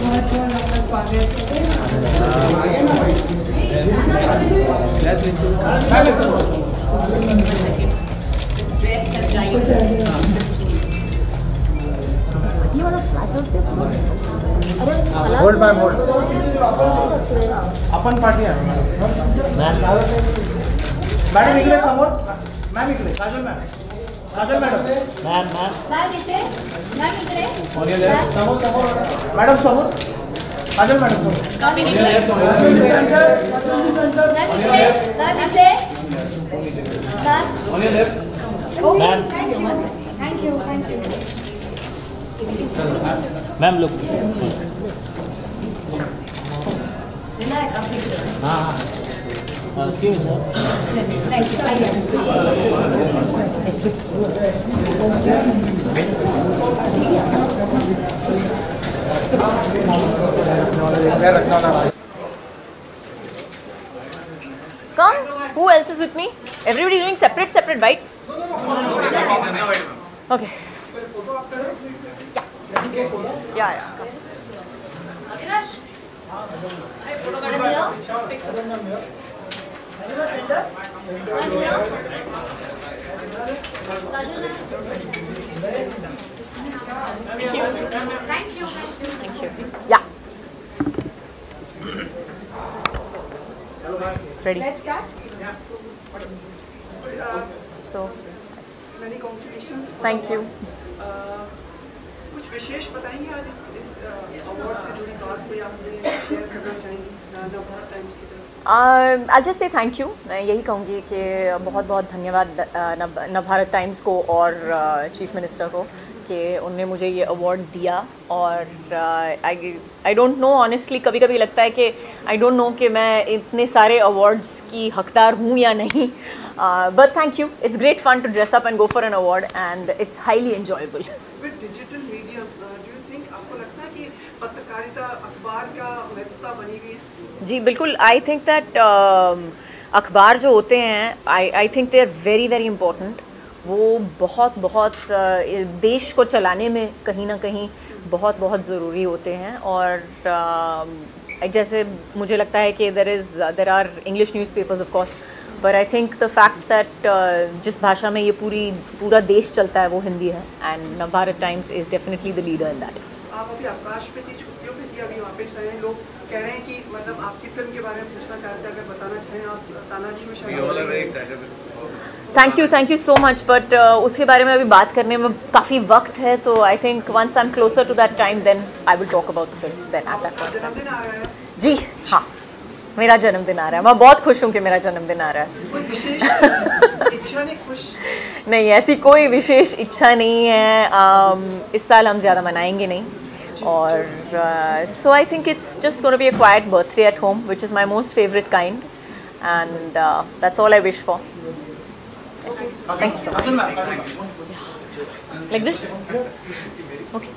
बहुत बहुत आपका स्वागत होल्ड मॅम होल्ड आपण पाठी आहे मॅडम इकडे समोर मॅम इकडे Kajal ma'am Kajal madam. Ma'am ma'am. Ma'am, इथे मॅम इकडे समोर समोर। मॅडम समोर। काजल मॅडम मॅम इकडे मॅम इथे ma'am. Okay thank you thank you thank you. Ma'am लोग विनायक आप इकडे हाँ हाँ एक्सक्यूज सर थँक यू आइए Come. Who else is with me? Everybody doing separate, separate bites? Okay. Yeah. Yeah, yeah. Yeah. Ready? Let's start. So, many congratulations thank you. कुछ विशेष बताएँगे आज इस इस अवार्ड से जुड़ी बात कोई आप मुझे शेयर करना चाहेंगे नवभारत टाइम्स की तरफ़ से I just say thank you मैं यही कहूँगी कि बहुत बहुत धन्यवाद नव नवभारत टाइम्स को और चीफ मिनिस्टर को कि उनने मुझे ये अवार्ड दिया और I I don't know honestly कभी कभी लगता है कि आई डोंट नो कि मैं इतने सारे अवार्ड्स की हकदार हूँ या नहीं। But thank you it's great fun to dress up and go for an award and it's highly enjoyable with digital media do you think आपको लगता है कि पत्रकारिता अखबार का बनी हुई जी बिल्कुल। आई थिंक दैट अखबार जो होते हैं I I think they are very very important वो बहुत बहुत uh, देश को चलाने में कहीं ना कहीं बहुत बहुत ज़रूरी होते हैं और uh, जैसे मुझे लगता है कि there is there are English newspapers of course पर I think the fact that जिस भाषा में ये पूरी पूरा देश चलता है वो हिंदी है and Navbharat Times is definitely the leader in that आप अभी अवकाश पे थी छुट्टियों पे थी अभी वापस आए हैं। लोग कह रहे हैं कि मतलब आपकी फ़िल्म के बारे में पूछना चाहते हैं अगर बताना चाहें आप तानाजी में शायद thank you thank you so much but उसके बारे में अभी बात करने में काफ़ी वक्त है तो I think once I am closer to that time then I will talk about the film then at that point आ रहा है। जी हाँ मेरा जन्मदिन आ रहा है। मैं बहुत खुश हूँ कि मेरा जन्मदिन आ रहा है। कोई विशेष इच्छा नहीं खुश। नहीं ऐसी कोई विशेष इच्छा नहीं है। Um, इस साल हम ज़्यादा मनाएँगे नहीं। और so I think it's just gonna be a quiet birthday at home which is my most favourite kind and that's all I wish for thank you so much like this? Okay.